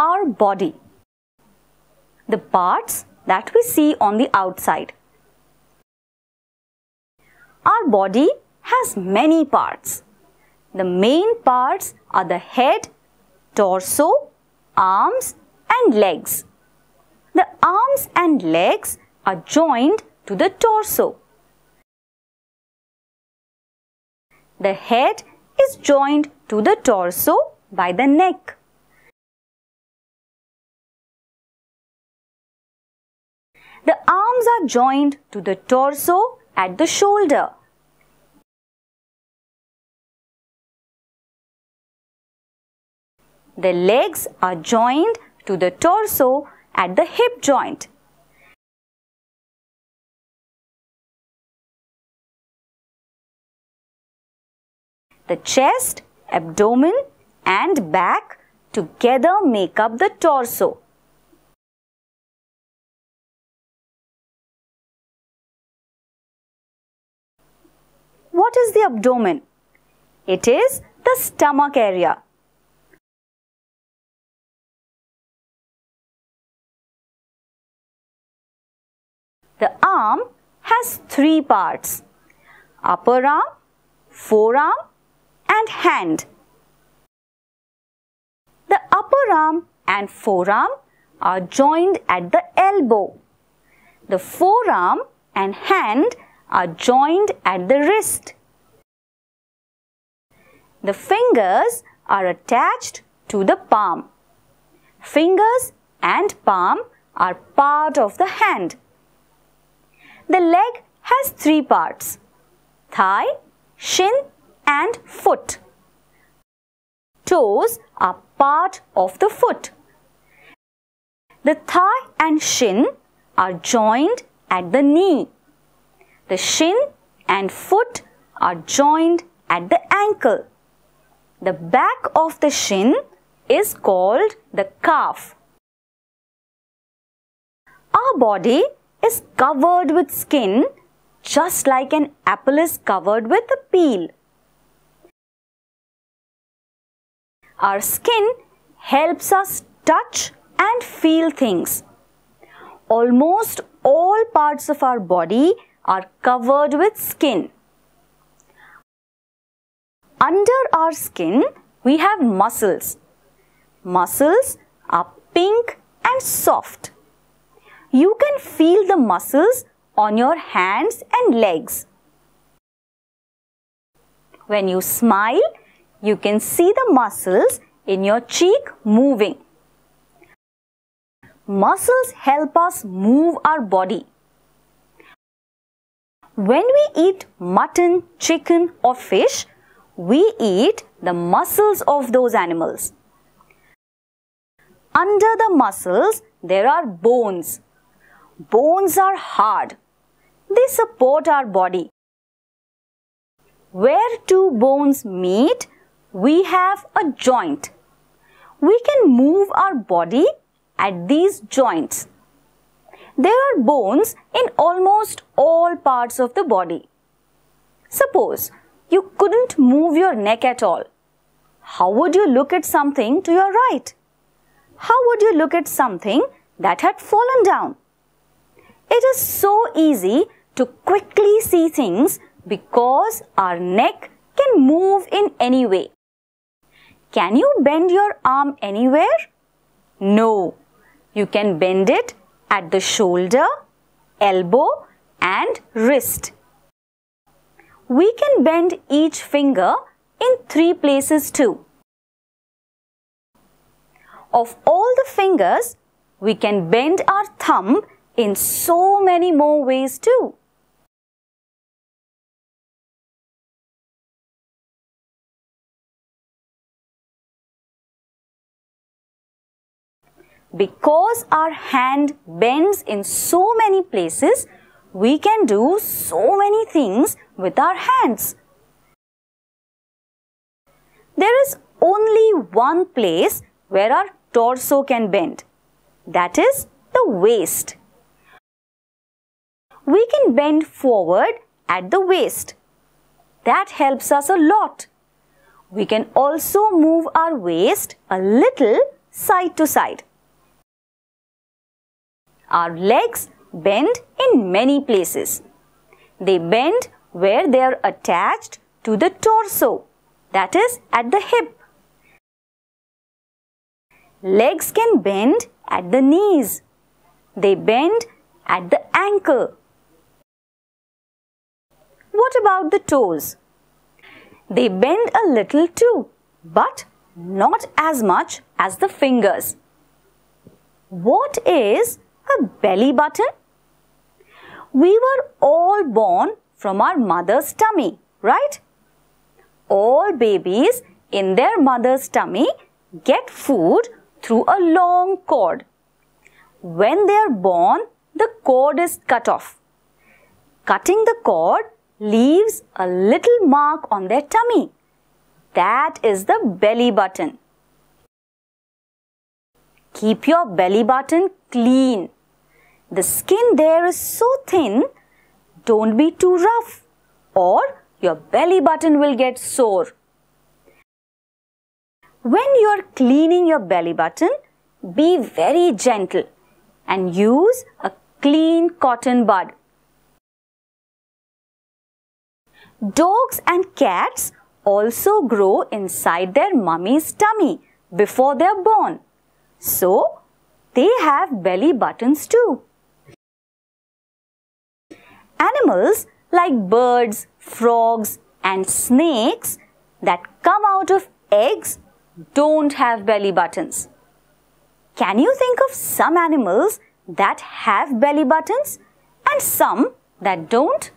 our body. The parts that we see on the outside. Our body has many parts. The main parts are the head, torso, arms and legs. The arms and legs are joined to the torso. The head is joined to the torso by the neck. The arms are joined to the torso at the shoulder. The legs are joined to the torso at the hip joint. The chest, abdomen and back together make up the torso. What is the abdomen? It is the stomach area. The arm has three parts. Upper arm, forearm and hand. The upper arm and forearm are joined at the elbow. The forearm and hand are joined at the wrist. The fingers are attached to the palm. Fingers and palm are part of the hand. The leg has three parts thigh, shin, and foot. Toes are part of the foot. The thigh and shin are joined at the knee. The shin and foot are joined at the ankle. The back of the shin is called the calf. Our body is covered with skin just like an apple is covered with a peel. Our skin helps us touch and feel things. Almost all parts of our body are covered with skin. Under our skin, we have muscles. Muscles are pink and soft. You can feel the muscles on your hands and legs. When you smile, you can see the muscles in your cheek moving. Muscles help us move our body. When we eat mutton, chicken or fish, we eat the muscles of those animals. Under the muscles, there are bones. Bones are hard. They support our body. Where two bones meet, we have a joint. We can move our body at these joints. There are bones in almost all parts of the body. Suppose you couldn't move your neck at all. How would you look at something to your right? How would you look at something that had fallen down? It is so easy to quickly see things because our neck can move in any way. Can you bend your arm anywhere? No. You can bend it at the shoulder, elbow and wrist. We can bend each finger in three places too. Of all the fingers, we can bend our thumb in so many more ways too. Because our hand bends in so many places, we can do so many things with our hands. There is only one place where our torso can bend. That is the waist. We can bend forward at the waist. That helps us a lot. We can also move our waist a little side to side. Our legs bend in many places. They bend where they are attached to the torso, that is at the hip. Legs can bend at the knees. They bend at the ankle. What about the toes? They bend a little too, but not as much as the fingers. What is a belly button? We were all born from our mother's tummy, right? All babies in their mother's tummy get food through a long cord. When they are born, the cord is cut off. Cutting the cord leaves a little mark on their tummy. That is the belly button. Keep your belly button clean. The skin there is so thin, don't be too rough or your belly button will get sore. When you are cleaning your belly button, be very gentle and use a clean cotton bud. Dogs and cats also grow inside their mummy's tummy before they are born. So, they have belly buttons too. Animals like birds, frogs and snakes that come out of eggs don't have belly buttons. Can you think of some animals that have belly buttons and some that don't?